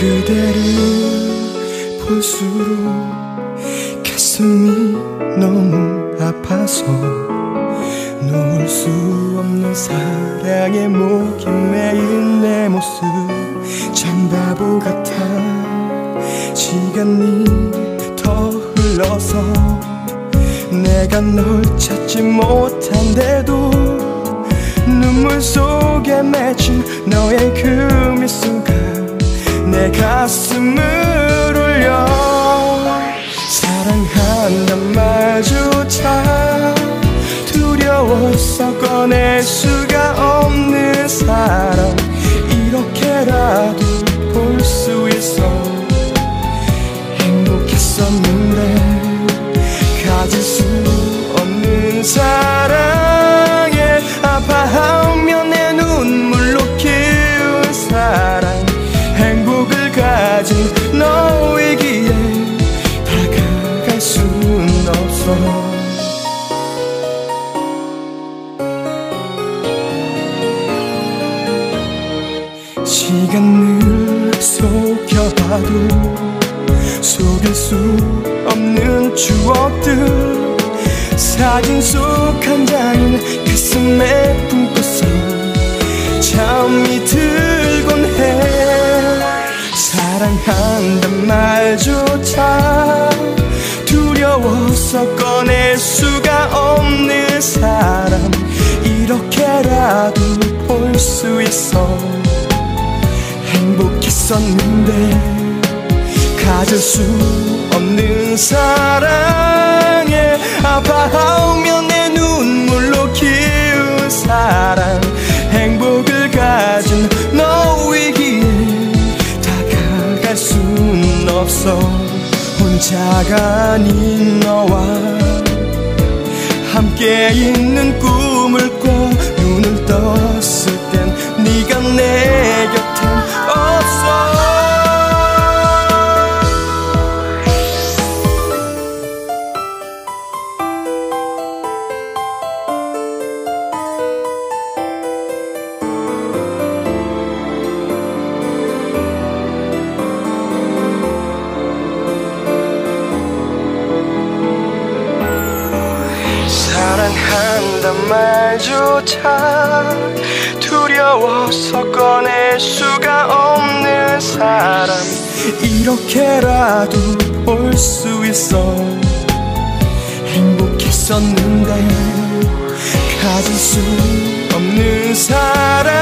그대를 볼수록 가슴이 너무 아파서 놓을 수 없는 사랑의 목이 메인 내 모습 참 바보 같아. 시간이 더 흘러서 내가 널 찾지 못한데도 눈물 속에 맺힌 사랑한단 말조차 두려워서 꺼낼 수가 없는 사람. 이렇게라도 볼 수 있어 시간을 속여봐도 속일 수 없는 추억들. 사진 속 한 장은 가슴에 품고서 잠이 들곤 해. 사랑한단 말조차 두려워서 꺼낼 수가 없는 사람. 이렇게라도 볼 수 있어 행복했었는데 가질 수 없는 사랑에 아파하며 내 눈물로 키운 사랑 행복을 가진 너이기에 다가갈 순 없어. 혼자가 아닌 너와 함께 있는 꿈을 사랑한단 말조차 두려워서 꺼낼 수가 없는 사람. 이렇게라도 볼수 있어 행복했었는데 가질 수 없는 사람